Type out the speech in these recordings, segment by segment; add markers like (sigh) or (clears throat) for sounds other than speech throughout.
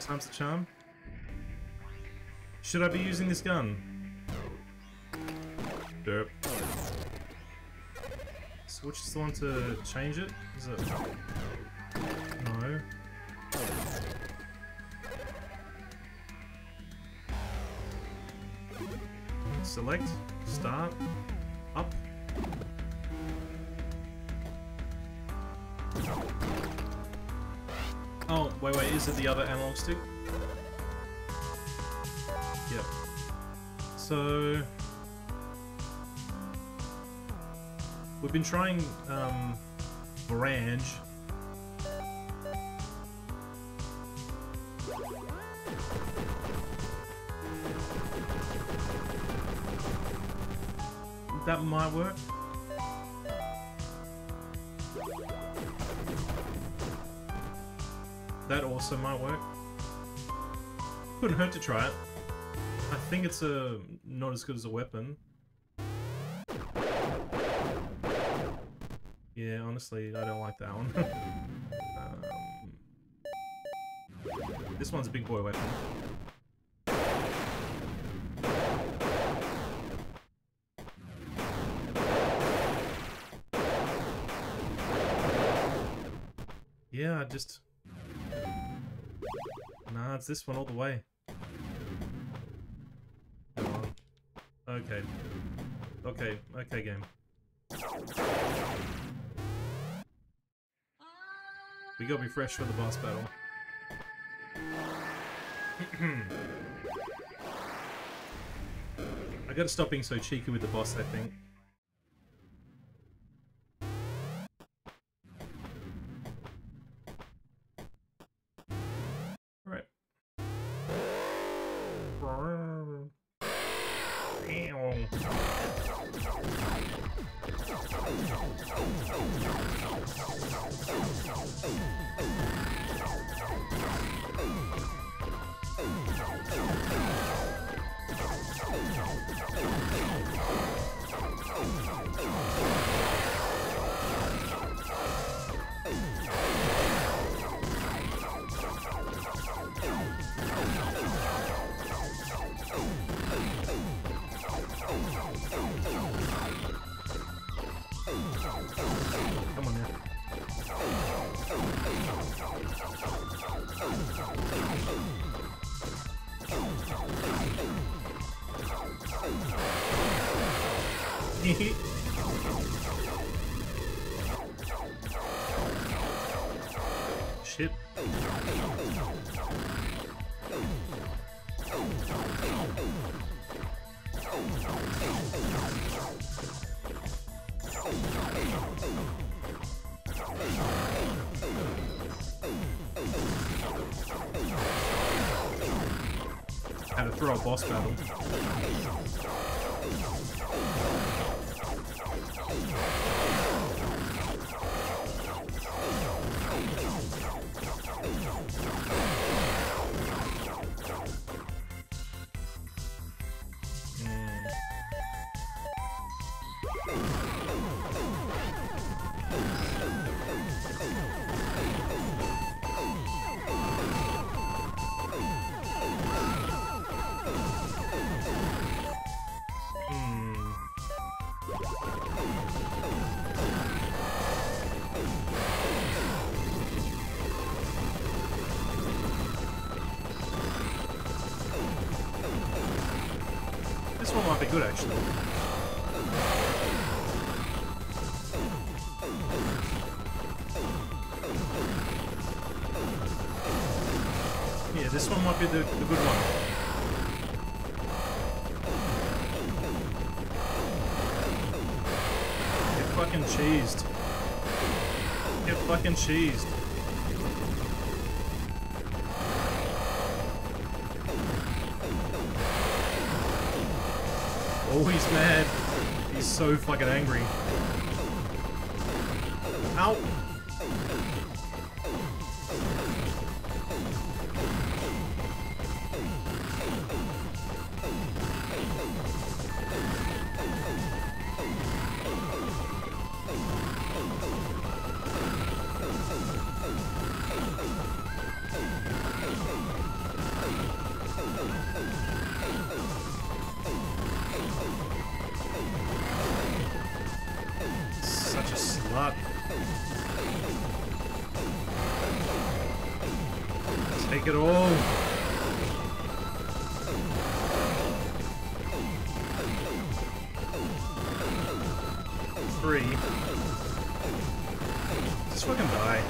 Time's the charm. Should I be using this gun? Derp. Is the one to change it? Is it... No. Select, start, Oh, wait, wait, is it the other analog stick? Yep. So... We've been trying, um. That might work. That also might work. Couldn't hurt to try it. I think it's a not as good as a weapon. Yeah, honestly, I don't like that one. (laughs) um, this one's a big boy weapon. Yeah, I just... Nah, it's this one all the way. On. Okay. Okay, okay game. We gotta be fresh for the boss battle. (clears throat) I gotta stop being so cheeky with the boss, I think. Shit. Had to throw a boss battle. This one might be good actually. Yeah, this one might be the, the good one. Fucking cheesed. Get fucking cheesed. Oh, he's mad. He's so fucking angry. Ow! Three. Just fucking die.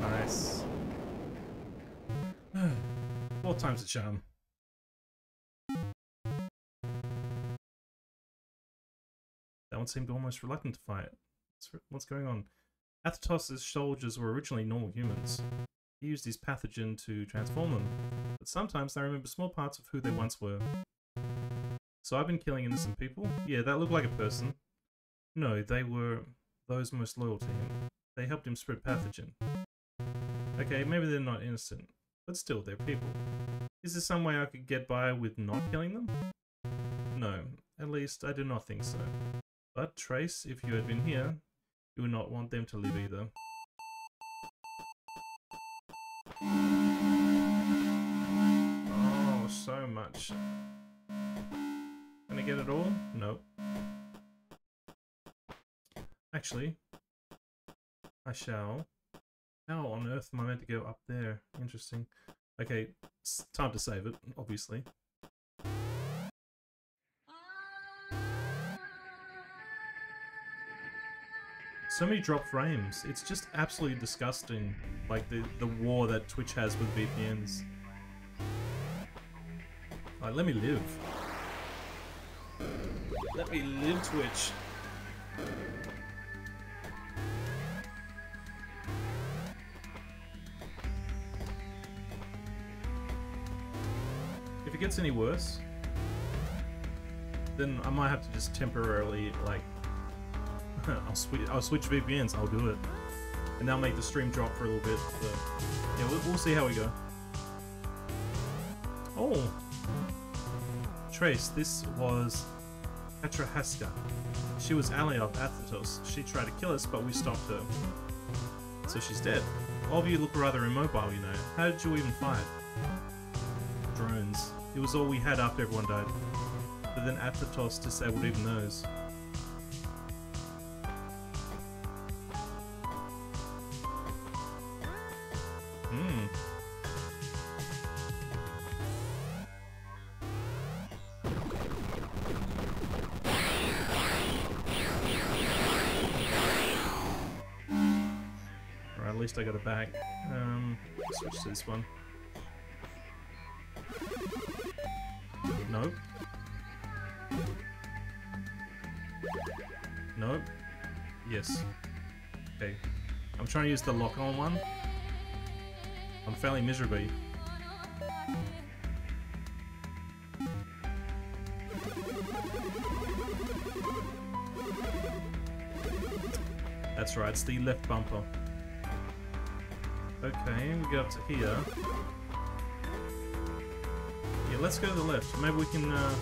Nice. (sighs) Four times the charm. That one seemed almost reluctant to fight. What's, going on? Athetos' soldiers were originally normal humans. He used his pathogen to transform them, but sometimes they remember small parts of who they once were. So I've been killing innocent people? Yeah, that looked like a person. No, they were those most loyal to him. They helped him spread pathogen. Okay, maybe they're not innocent, but still, they're people. Is there some way I could get by with not killing them? No, at least I do not think so. But, Trace, if you had been here, you would not want them to live either. Oh, so much. Get it all? Nope. Actually, I shall. How on earth am I meant to go up there? Interesting. Okay, it's time to save it, obviously. so many drop frames. It's just absolutely disgusting. Like the, the war that Twitch has with VPNs. Like, let me live. Let me live, Twitch. If it gets any worse, then I might have to just temporarily, like, (laughs) I'll switch. I'll switch VPNs. I'll do it, and that'll make the stream drop for a little bit. But yeah, we'll, we'll see how we go. Oh, Trace. This was Petrahaska. She was ally of Athetos. She tried to kill us, but we stopped her. So she's dead. All of you look rather immobile, you know. How did you even fight? Drones. It was all we had after everyone died. But then Athetos disabled even those. I got it back. Um, switch to this one. Nope. Nope. Yes. Okay. I'm trying to use the lock-on one. I'm failing miserably. That's right, it's the left bumper. Okay, we go up to here. Yeah, let's go to the left. Maybe we can uh,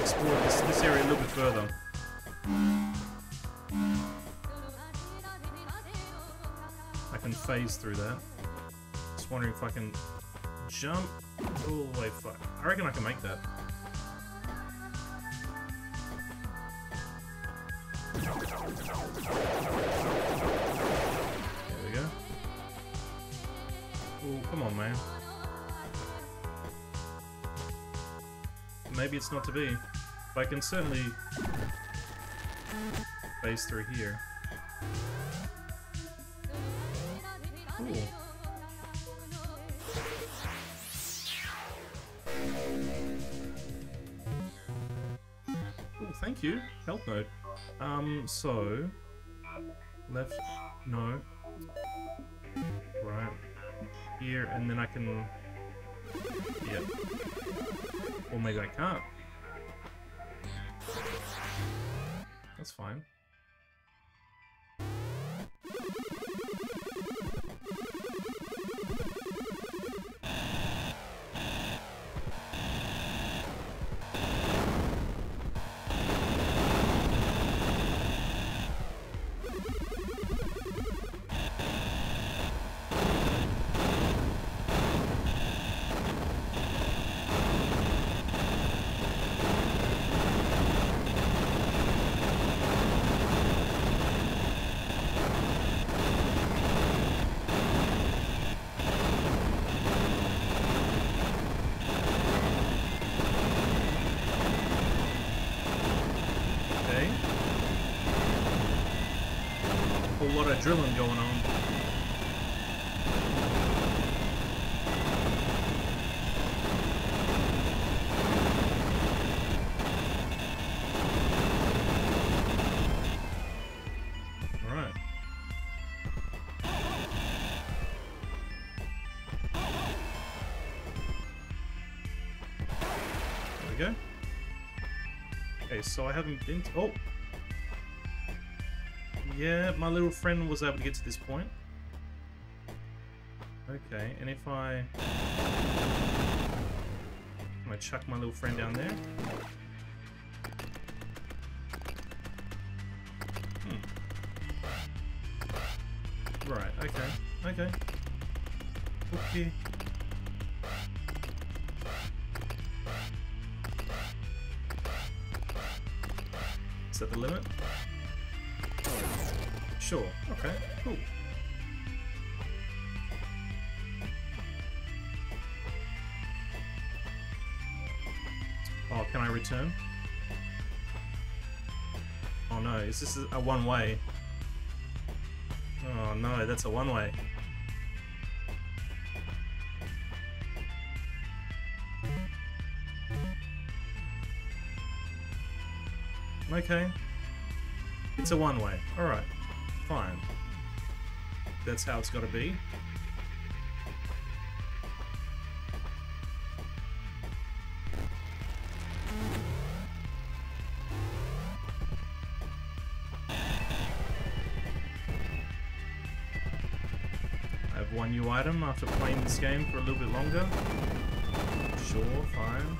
explore this, this area a little bit further. I can phase through that. Just wondering if I can jump. Oh, wait, fuck. I reckon I can make that. Maybe it's not to be. But I can certainly phase through here. Cool, thank you. Health node. Um, so... Left... No. Right. Here, and then I can... Yep. Or maybe I can't. That's fine. Drilling going on. Alright. There we go. Okay, so I haven't been to... Oh! Yeah, my little friend was able to get to this point. Okay, and if I... Can I chuck my little friend down there? Hmm. Right, okay, okay. Okay. Is that the limit? Sure. Okay. Cool. Oh, can I return? Oh no, is this a one-way? Oh no, that's a one-way. Okay. It's a one-way. Alright. Fine. That's how it's got to be. I have one new item after playing this game for a little bit longer. Sure, fine.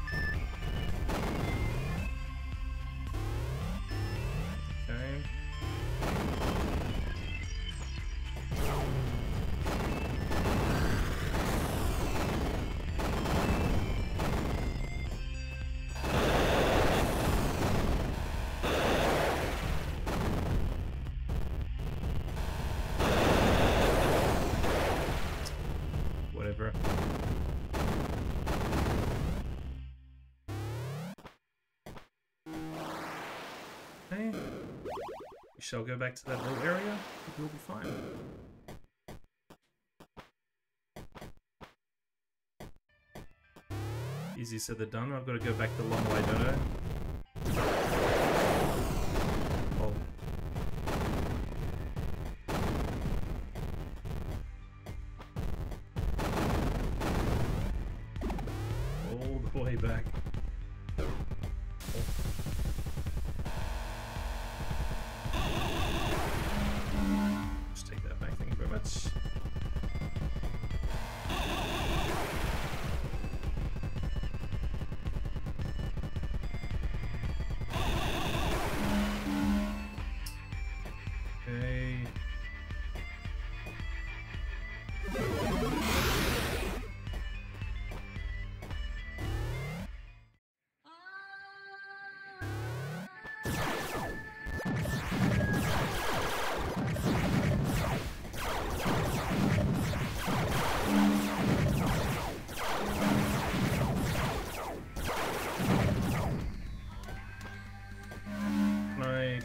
Shall go back to that little area. We'll be fine. Easy said than done. I've got to go back the long way, don't I? Oh. All the way back.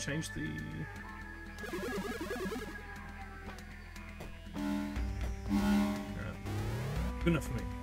Change the... Good enough for me.